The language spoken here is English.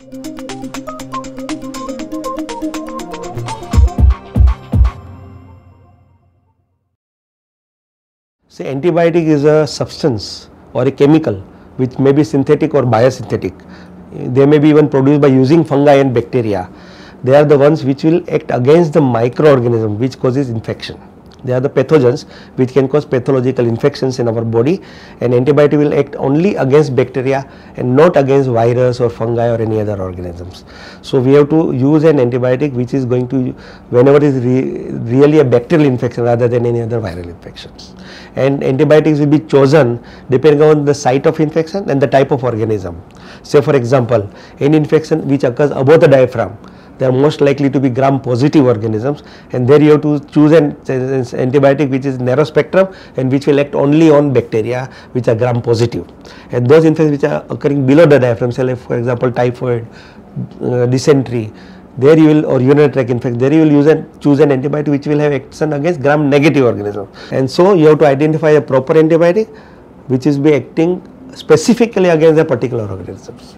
See antibiotic is a substance or a chemical which may be synthetic or biosynthetic. They may be even produced by using fungi and bacteria. They are the ones which will act against the microorganism which causes infection. They are the pathogens which can cause pathological infections in our body and antibiotic will act only against bacteria and not against virus or fungi or any other organisms. So we have to use an antibiotic which is going to whenever is re really a bacterial infection rather than any other viral infections. And antibiotics will be chosen depending on the site of infection and the type of organism. Say for example, any infection which occurs above the diaphragm they are most likely to be gram positive organisms and there you have to choose an antibiotic which is narrow spectrum and which will act only on bacteria which are gram positive. And those infections which are occurring below the diaphragm say like for example typhoid uh, dysentery there you will or urinary tract infection there you will use and choose an antibiotic which will have action against gram negative organisms and so you have to identify a proper antibiotic which is be acting specifically against the particular organisms